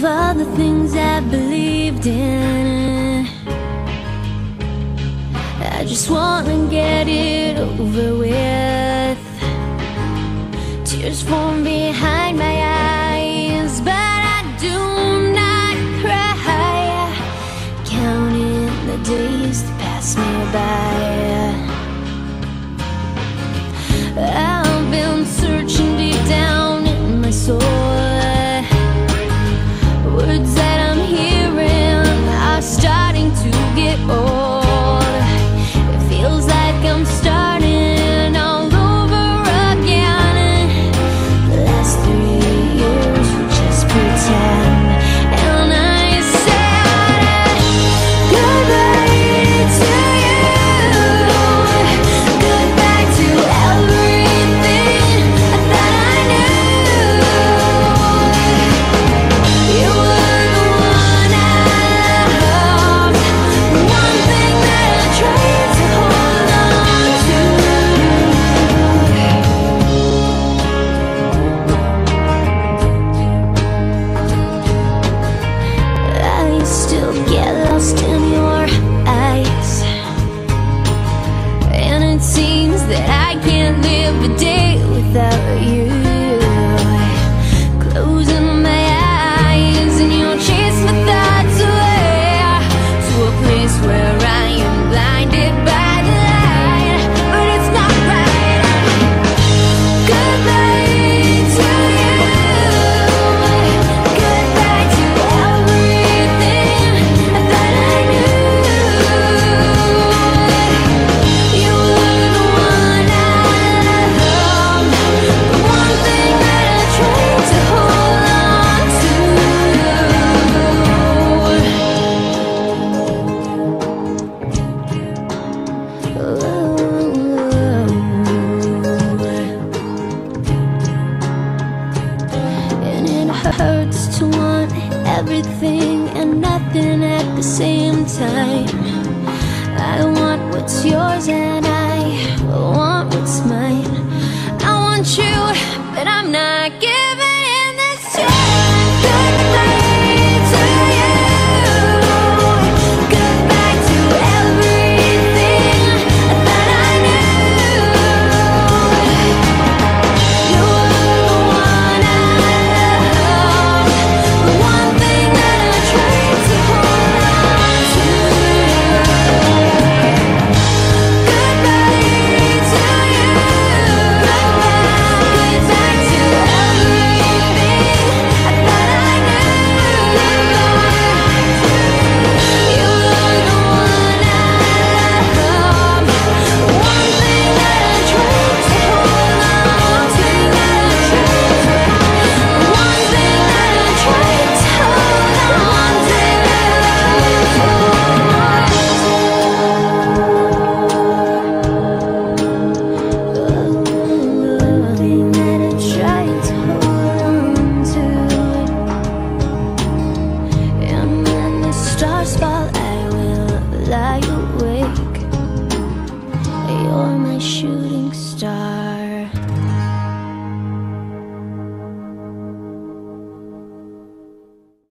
of all the things I believed in. I just wanna get it over with. Tears form behind my eyes But I do not cry. Counting the days to pass me by. and nothing at the same time. I want what's yours, and I want what's youngster.